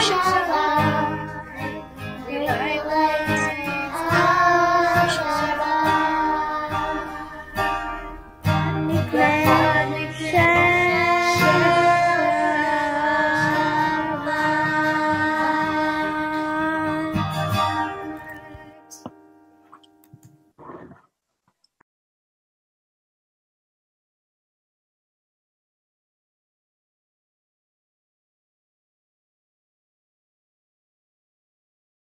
三